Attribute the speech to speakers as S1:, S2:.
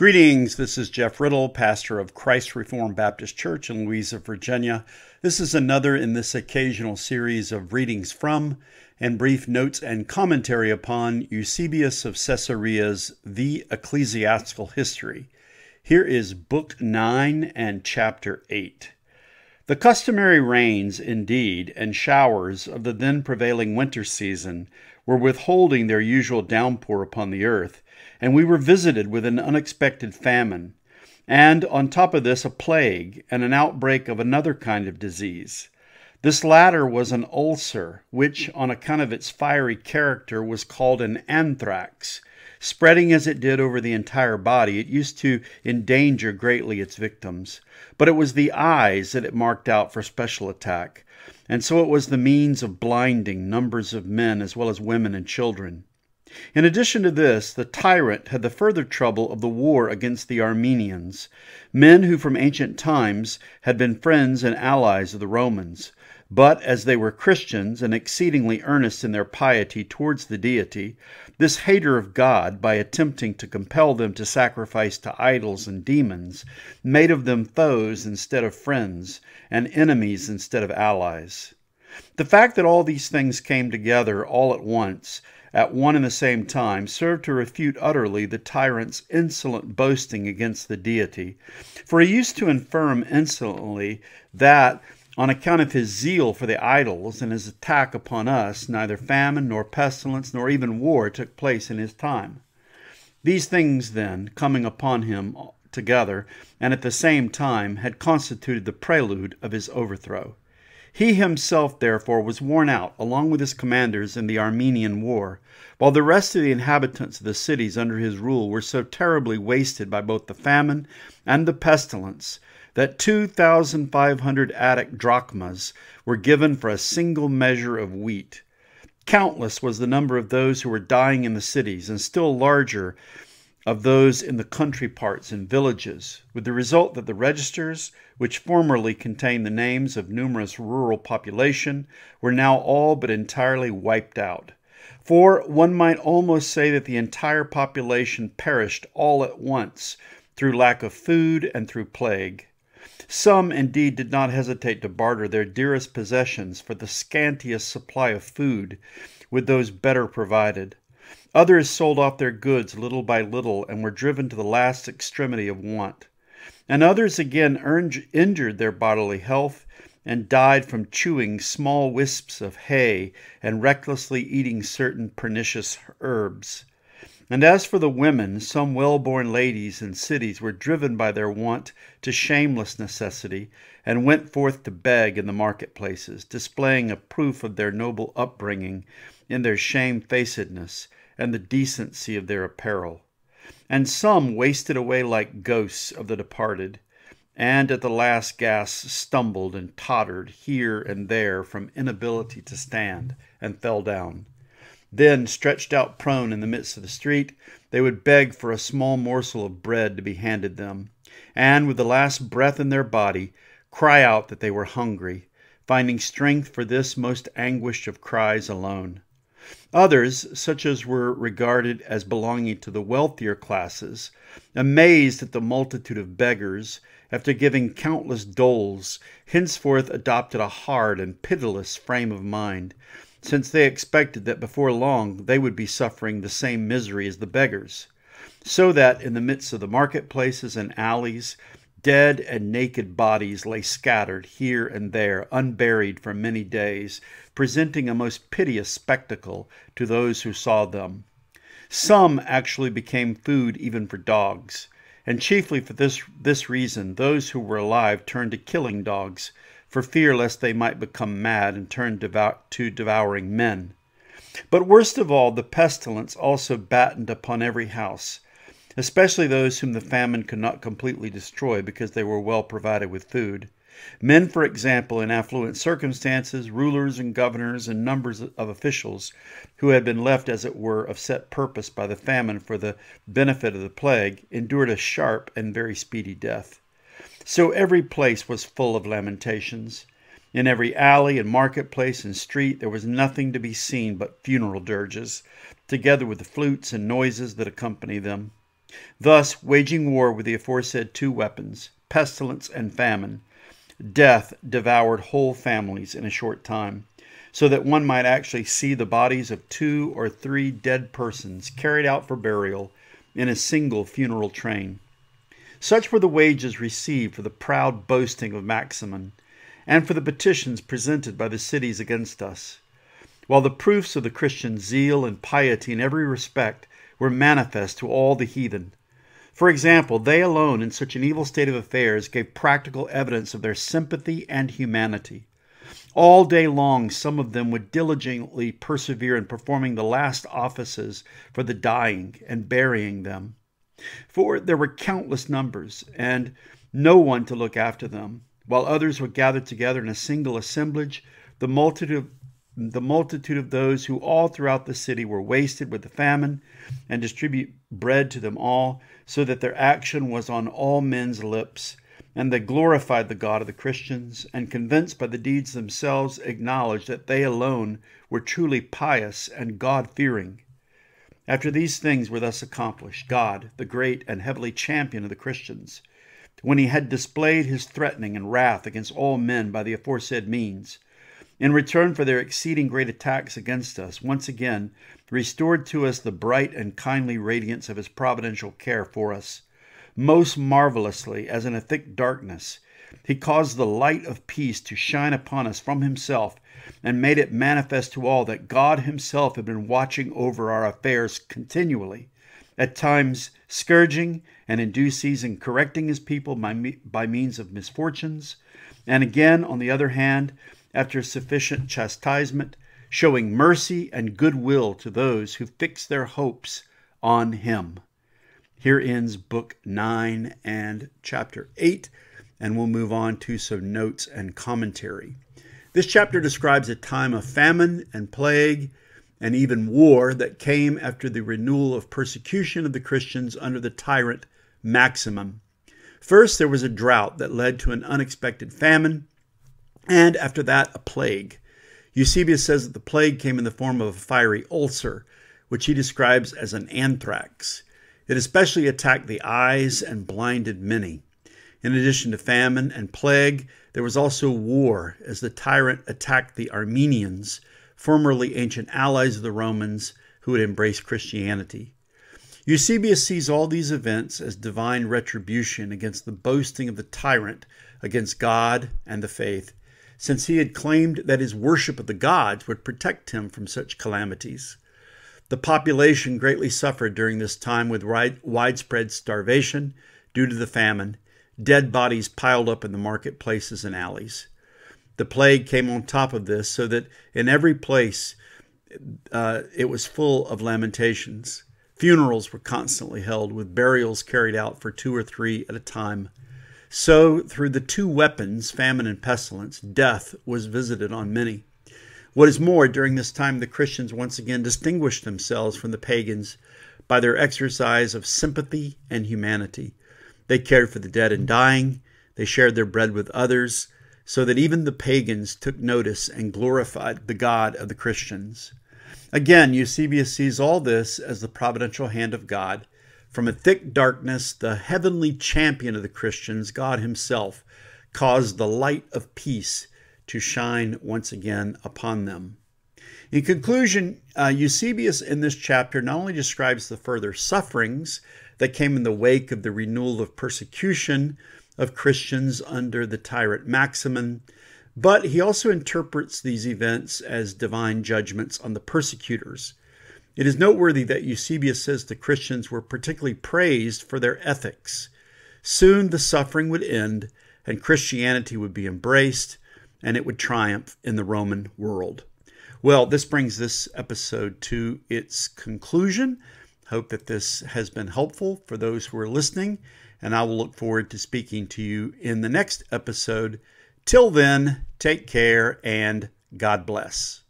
S1: Greetings. This is Jeff Riddle, pastor of Christ Reformed Baptist Church in Louisa, Virginia. This is another in this occasional series of readings from and brief notes and commentary upon Eusebius of Caesarea's The Ecclesiastical History. Here is Book 9 and Chapter 8. The customary rains, indeed, and showers of the then prevailing winter season were withholding their usual downpour upon the earth and we were visited with an unexpected famine, and on top of this, a plague and an outbreak of another kind of disease. This latter was an ulcer, which, on account of its fiery character, was called an anthrax. Spreading as it did over the entire body, it used to endanger greatly its victims. But it was the eyes that it marked out for special attack, and so it was the means of blinding numbers of men as well as women and children. In addition to this, the tyrant had the further trouble of the war against the Armenians, men who from ancient times had been friends and allies of the Romans. But as they were Christians and exceedingly earnest in their piety towards the deity, this hater of God, by attempting to compel them to sacrifice to idols and demons, made of them foes instead of friends, and enemies instead of allies. The fact that all these things came together all at once at one and the same time served to refute utterly the tyrant's insolent boasting against the deity. For he used to affirm insolently that, on account of his zeal for the idols and his attack upon us, neither famine nor pestilence nor even war took place in his time. These things, then, coming upon him together, and at the same time, had constituted the prelude of his overthrow. He himself, therefore, was worn out, along with his commanders, in the Armenian war, while the rest of the inhabitants of the cities under his rule were so terribly wasted by both the famine and the pestilence that 2,500 Attic drachmas were given for a single measure of wheat. Countless was the number of those who were dying in the cities, and still larger of those in the country parts and villages, with the result that the registers, which formerly contained the names of numerous rural population, were now all but entirely wiped out. For one might almost say that the entire population perished all at once through lack of food and through plague. Some, indeed, did not hesitate to barter their dearest possessions for the scantiest supply of food with those better provided. Others sold off their goods little by little and were driven to the last extremity of want. And others again injured their bodily health and died from chewing small wisps of hay and recklessly eating certain pernicious herbs. And as for the women, some well born ladies in cities were driven by their want to shameless necessity, and went forth to beg in the marketplaces, displaying a proof of their noble upbringing in their shamefacedness and the decency of their apparel. And some wasted away like ghosts of the departed, and at the last gasp stumbled and tottered here and there from inability to stand, and fell down. Then, stretched out prone in the midst of the street, they would beg for a small morsel of bread to be handed them, and, with the last breath in their body, cry out that they were hungry, finding strength for this most anguished of cries alone. Others, such as were regarded as belonging to the wealthier classes, amazed at the multitude of beggars, after giving countless doles, henceforth adopted a hard and pitiless frame of mind, since they expected that before long they would be suffering the same misery as the beggars. So that in the midst of the marketplaces and alleys, dead and naked bodies lay scattered here and there, unburied for many days, presenting a most piteous spectacle to those who saw them. Some actually became food even for dogs, and chiefly for this, this reason, those who were alive turned to killing dogs, for fear lest they might become mad and turn devour, to devouring men. But worst of all, the pestilence also battened upon every house, especially those whom the famine could not completely destroy because they were well provided with food. Men, for example, in affluent circumstances, rulers and governors and numbers of officials, who had been left, as it were, of set purpose by the famine for the benefit of the plague, endured a sharp and very speedy death. So every place was full of lamentations. In every alley and marketplace and street there was nothing to be seen but funeral dirges, together with the flutes and noises that accompany them. Thus, waging war with the aforesaid two weapons, pestilence and famine, death devoured whole families in a short time, so that one might actually see the bodies of two or three dead persons carried out for burial in a single funeral train. Such were the wages received for the proud boasting of Maximin, and for the petitions presented by the cities against us, while the proofs of the Christian zeal and piety in every respect were manifest to all the heathen. For example, they alone, in such an evil state of affairs, gave practical evidence of their sympathy and humanity. All day long, some of them would diligently persevere in performing the last offices for the dying and burying them. For there were countless numbers, and no one to look after them, while others were gathered together in a single assemblage, the multitude the multitude of those who all throughout the city were wasted with the famine, and distribute bread to them all, so that their action was on all men's lips. And they glorified the God of the Christians, and convinced by the deeds themselves, acknowledged that they alone were truly pious and God fearing. After these things were thus accomplished, God, the great and heavenly champion of the Christians, when he had displayed his threatening and wrath against all men by the aforesaid means, in return for their exceeding great attacks against us, once again restored to us the bright and kindly radiance of his providential care for us most marvelously as in a thick darkness. He caused the light of peace to shine upon us from himself and made it manifest to all that God himself had been watching over our affairs continually, at times scourging and in due season correcting his people by, by means of misfortunes, and again, on the other hand, after sufficient chastisement, showing mercy and goodwill to those who fix their hopes on him. Here ends Book 9 and Chapter 8, and we'll move on to some notes and commentary. This chapter describes a time of famine and plague and even war that came after the renewal of persecution of the Christians under the tyrant Maximin. First, there was a drought that led to an unexpected famine, and after that, a plague. Eusebius says that the plague came in the form of a fiery ulcer, which he describes as an anthrax. It especially attacked the eyes and blinded many. In addition to famine and plague, there was also war as the tyrant attacked the Armenians, formerly ancient allies of the Romans who had embraced Christianity. Eusebius sees all these events as divine retribution against the boasting of the tyrant against God and the faith, since he had claimed that his worship of the gods would protect him from such calamities. The population greatly suffered during this time with widespread starvation due to the famine, dead bodies piled up in the marketplaces and alleys. The plague came on top of this, so that in every place uh, it was full of lamentations. Funerals were constantly held, with burials carried out for two or three at a time. So, through the two weapons, famine and pestilence, death was visited on many. What is more, during this time, the Christians once again distinguished themselves from the pagans by their exercise of sympathy and humanity. They cared for the dead and dying, they shared their bread with others, so that even the pagans took notice and glorified the God of the Christians. Again, Eusebius sees all this as the providential hand of God. From a thick darkness, the heavenly champion of the Christians, God Himself, caused the light of peace to shine once again upon them. In conclusion, uh, Eusebius in this chapter not only describes the further sufferings that came in the wake of the renewal of persecution of Christians under the tyrant Maximin, but he also interprets these events as divine judgments on the persecutors. It is noteworthy that Eusebius says the Christians were particularly praised for their ethics. Soon the suffering would end and Christianity would be embraced, and it would triumph in the Roman world. Well, this brings this episode to its conclusion. Hope that this has been helpful for those who are listening, and I will look forward to speaking to you in the next episode. Till then, take care and God bless.